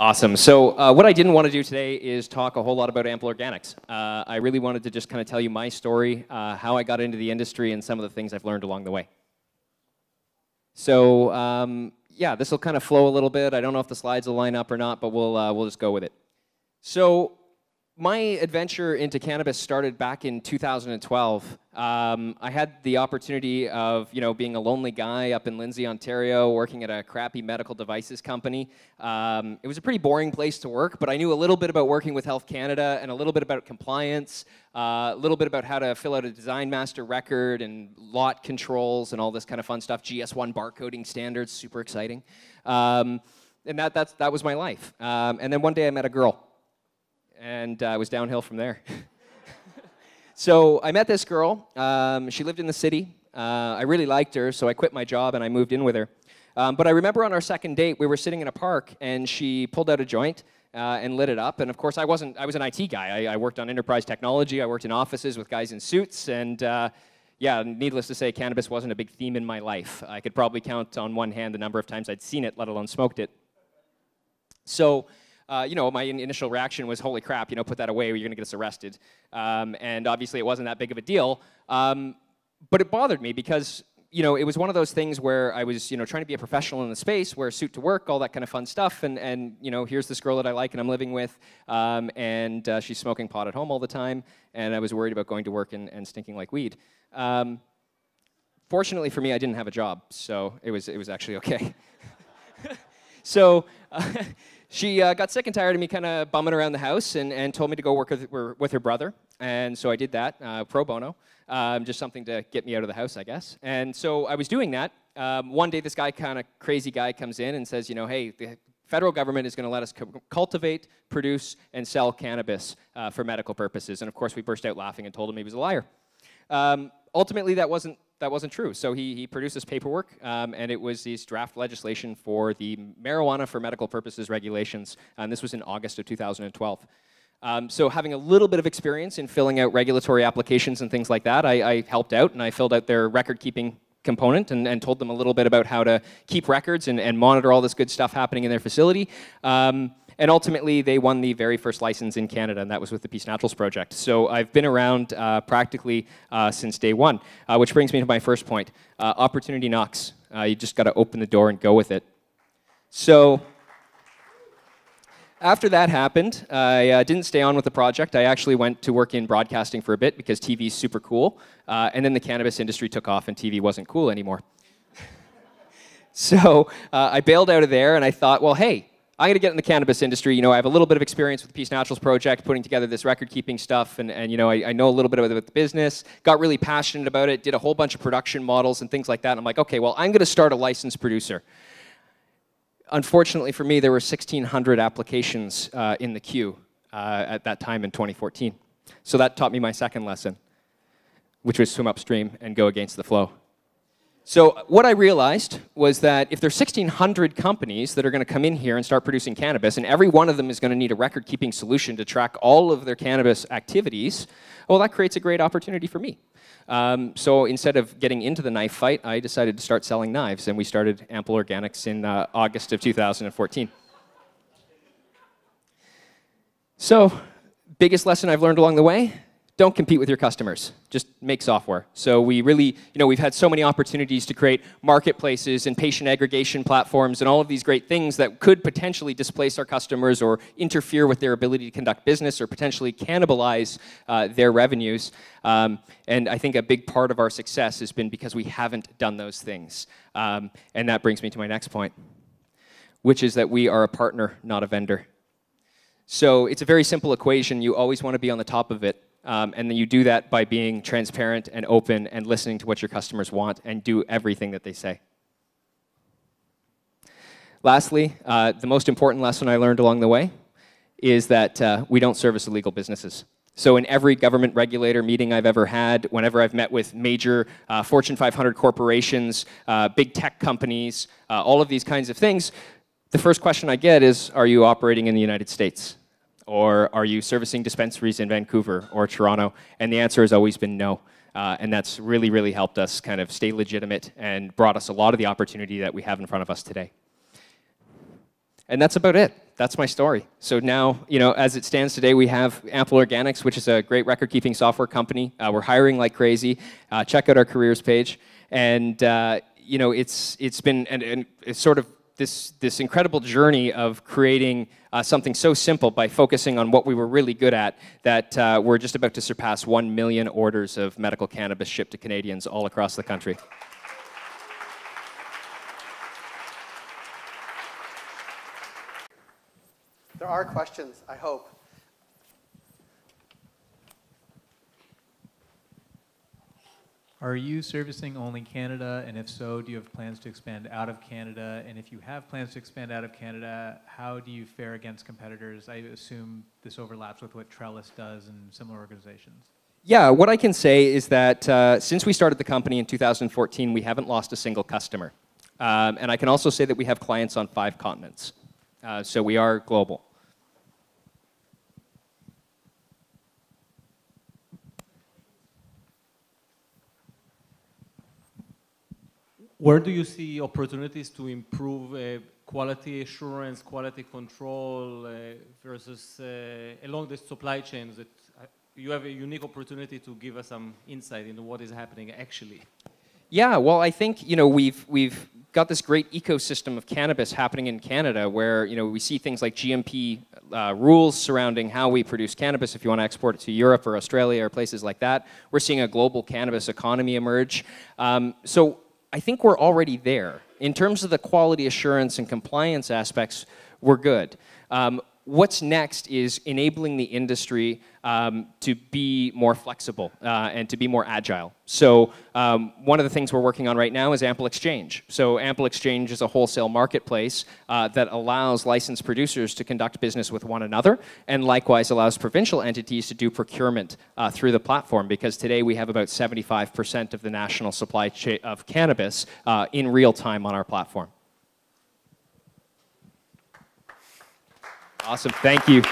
Awesome. So uh, what I didn't want to do today is talk a whole lot about Ample Organics. Uh, I really wanted to just kind of tell you my story, uh, how I got into the industry, and some of the things I've learned along the way. So um, yeah, this will kind of flow a little bit. I don't know if the slides will line up or not, but we'll, uh, we'll just go with it. So my adventure into cannabis started back in 2012. Um, I had the opportunity of, you know, being a lonely guy up in Lindsay, Ontario, working at a crappy medical devices company. Um, it was a pretty boring place to work, but I knew a little bit about working with Health Canada and a little bit about compliance, uh, a little bit about how to fill out a design master record and lot controls and all this kind of fun stuff. GS1 barcoding standards, super exciting. Um, and that, that's, that was my life. Um, and then one day I met a girl and uh, I was downhill from there. so I met this girl. Um, she lived in the city. Uh, I really liked her, so I quit my job and I moved in with her. Um, but I remember on our second date, we were sitting in a park, and she pulled out a joint uh, and lit it up. And of course, I wasn't. I was an IT guy. I, I, worked on enterprise technology. I worked in offices with guys in suits, and uh, yeah, needless to say, cannabis wasn't a big theme in my life. I could probably count on one hand the number of times I'd seen it, let alone smoked it. So uh, you know, my initial reaction was, holy crap, you know, put that away or you're going to get us arrested. Um, and obviously it wasn't that big of a deal. Um, but it bothered me because, you know, it was one of those things where I was, you know, trying to be a professional in the space, wear a suit to work, all that kind of fun stuff. And, and you know, here's this girl that I like and I'm living with, um, and uh, she's smoking pot at home all the time. And I was worried about going to work and, and stinking like weed. Um, fortunately for me, I didn't have a job, so it was, it was actually okay. so, uh, she uh, got sick and tired of me kind of bumming around the house and, and told me to go work with, with her brother. And so I did that uh, pro bono, um, just something to get me out of the house, I guess. And so I was doing that. Um, one day, this guy, kind of crazy guy, comes in and says, you know, hey, the federal government is going to let us cultivate, produce, and sell cannabis uh, for medical purposes. And of course, we burst out laughing and told him he was a liar. Um, ultimately, that wasn't that wasn't true. So he, he produced this paperwork, um, and it was this draft legislation for the marijuana for medical purposes regulations, and this was in August of 2012. Um, so having a little bit of experience in filling out regulatory applications and things like that, I, I helped out, and I filled out their record-keeping component and, and, told them a little bit about how to keep records and, and monitor all this good stuff happening in their facility. Um, and ultimately, they won the very first license in Canada, and that was with the Peace Naturals project. So I've been around uh, practically uh, since day one, uh, which brings me to my first point. Uh, opportunity knocks. Uh, you just got to open the door and go with it. So after that happened, I uh, didn't stay on with the project. I actually went to work in broadcasting for a bit because TV is super cool. and then the cannabis industry took off and TV wasn't cool anymore. so I bailed out of there and I thought, well, hey, I'm going to get in the cannabis industry. You know, I have a little bit of experience with the Peace Naturals project, putting together this record-keeping stuff, and, and you know, I, I, know a little bit about the business. Got really passionate about it. Did a whole bunch of production models and things like that. And I'm like, okay, well, I'm going to start a licensed producer. Unfortunately for me, there were 1,600 applications uh, in the queue uh, at that time in 2014. So that taught me my second lesson, which was swim upstream and go against the flow. So what I realized was that if there's 1,600 companies that are going to come in here and start producing cannabis, and every one of them is going to need a record-keeping solution to track all of their cannabis activities, well, that creates a great opportunity for me. Um, so instead of getting into the knife fight, I decided to start selling knives, and we started Ample Organics in uh, August of 2014. So, biggest lesson I've learned along the way, don't compete with your customers. Just make software. So we really, you know, we've had so many opportunities to create marketplaces and patient aggregation platforms and all of these great things that could potentially displace our customers or interfere with their ability to conduct business or potentially cannibalize uh, their revenues. Um, and I think a big part of our success has been because we haven't done those things. Um, and that brings me to my next point, which is that we are a partner, not a vendor. So it's a very simple equation. You always want to be on the top of it. Um, and then you do that by being transparent and open and listening to what your customers want and do everything that they say. Lastly, uh, the most important lesson I learned along the way is that uh, we don't service illegal businesses. So in every government regulator meeting I've ever had, whenever I've met with major uh, Fortune 500 corporations, uh, big tech companies, uh, all of these kinds of things, the first question I get is, are you operating in the United States? Or are you servicing dispensaries in Vancouver or Toronto? And the answer has always been no. Uh, and that's really, really helped us kind of stay legitimate and brought us a lot of the opportunity that we have in front of us today. and that's about it. That's my story. So now, you know, as it stands today, we have Ample Organics, which is a great record-keeping software company. Uh, we're hiring like crazy. Uh, check out our careers page, and uh, you know, it's it's been and, and it's sort of this this incredible journey of creating uh, something so simple by focusing on what we were really good at that uh, we're just about to surpass one million orders of medical cannabis shipped to Canadians all across the country. There are questions, I hope. Are you servicing only Canada? And if so, do you have plans to expand out of Canada? And if you have plans to expand out of Canada, how do you fare against competitors? I assume this overlaps with what Trellis does and similar organizations. Yeah, what I can say is that uh, since we started the company in 2014, we haven't lost a single customer. Um, and I can also say that we have clients on five continents. Uh, so we are global. Where do you see opportunities to improve uh, quality assurance, quality control uh, versus uh, along the supply chains that uh, you have a unique opportunity to give us some insight into what is happening actually? Yeah, well, I think you know we've we've got this great ecosystem of cannabis happening in Canada, where you know we see things like GMP uh, rules surrounding how we produce cannabis. If you want to export it to Europe or Australia or places like that, we're seeing a global cannabis economy emerge. Um, so I think we're already there. In terms of the quality assurance and compliance aspects, we're good. Um, what's next is enabling the industry um, to be more flexible uh, and to be more agile. So um, one of the things we're working on right now is Ample Exchange. So Ample Exchange is a wholesale marketplace uh, that allows licensed producers to conduct business with one another and likewise allows provincial entities to do procurement uh, through the platform because today we have about 75% of the national supply chain of cannabis uh, in real time on our platform. Awesome. Thank you.